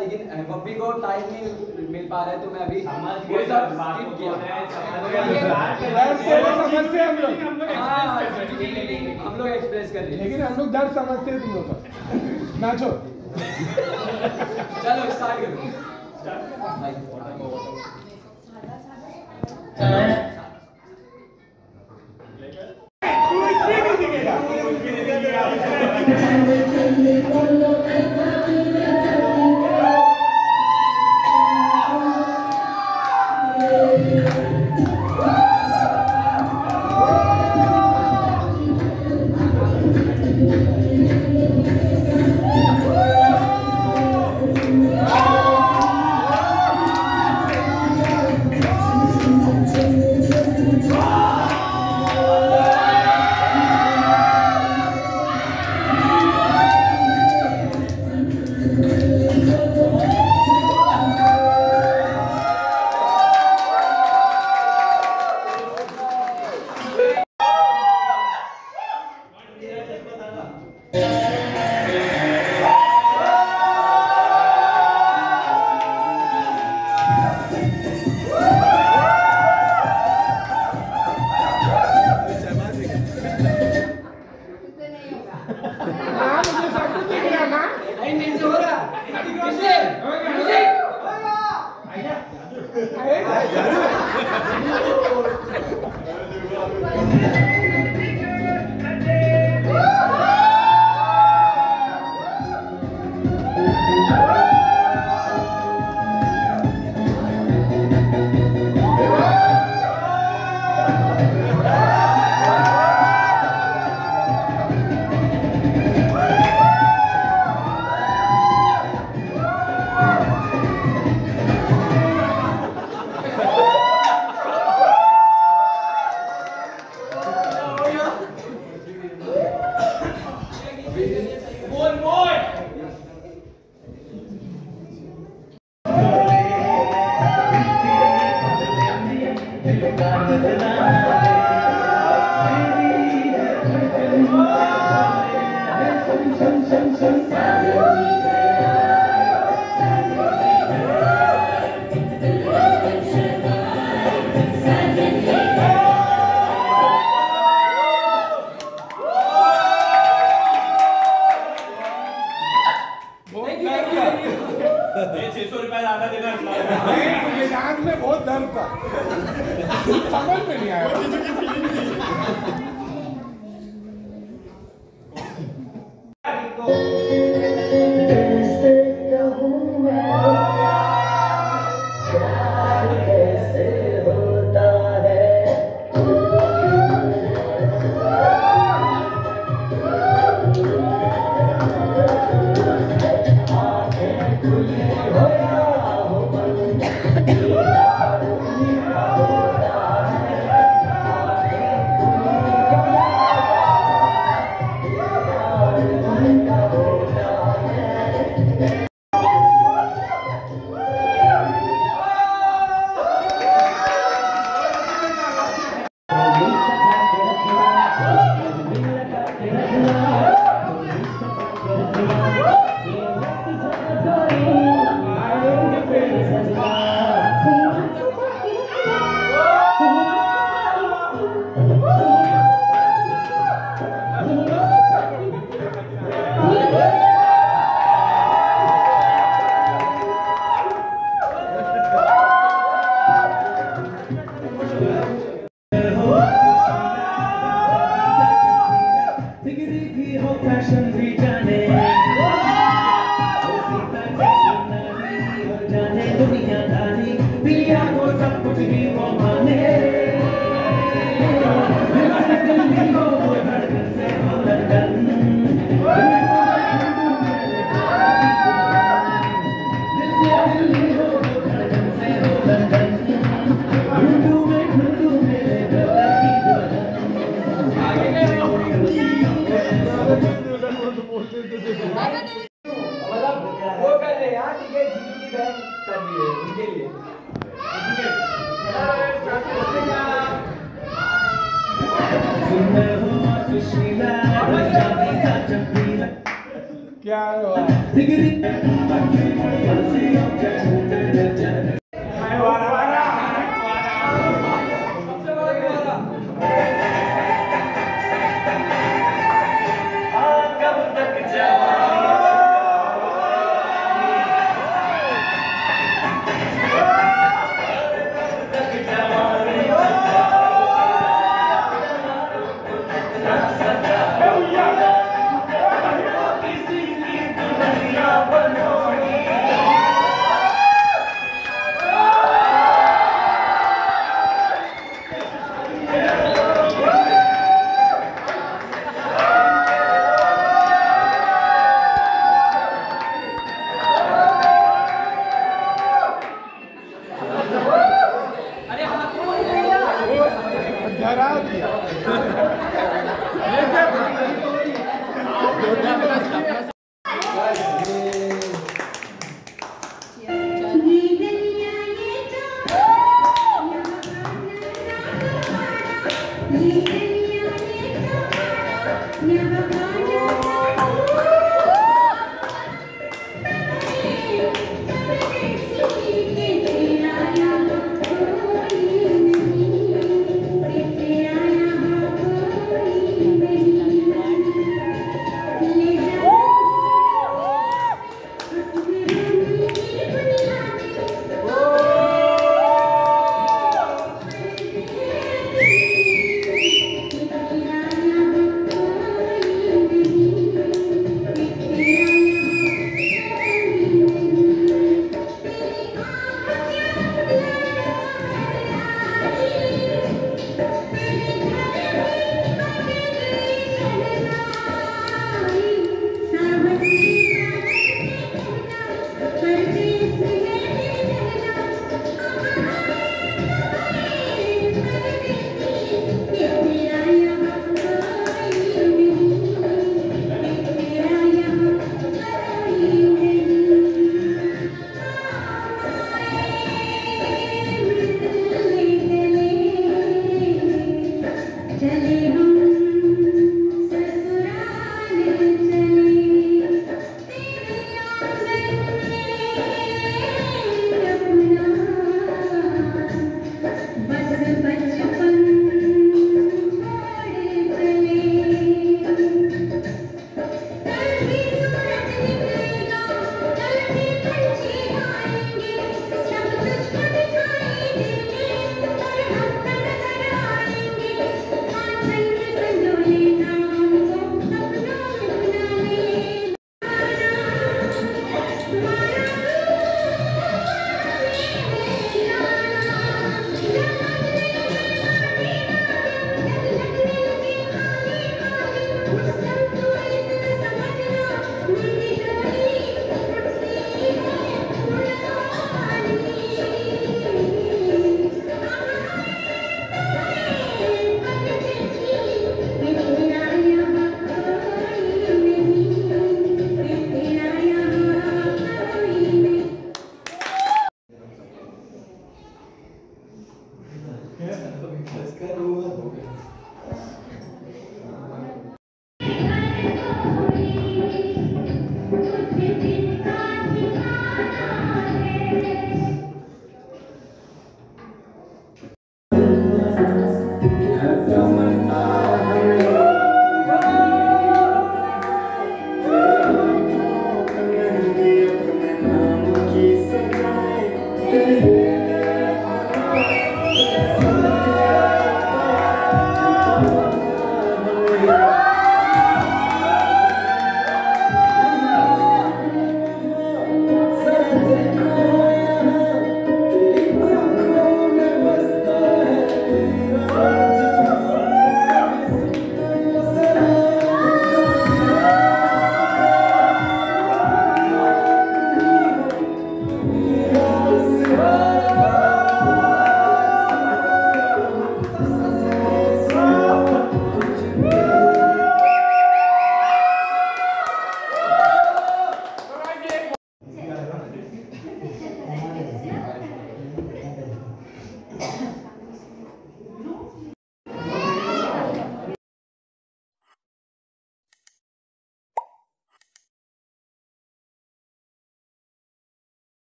लेकिन मम्मी को टाइम नहीं मिल पा रहा है तो मैं अभी हाँ, हम लोग एक्सप्रेस कर रहे लेकिन हम लोग हाँ, दर्द समझते हैं तुम लोग नाचो चलो स्टार्ट करो। Đấy. Por more. 안 했다. 3번 면이야. だけ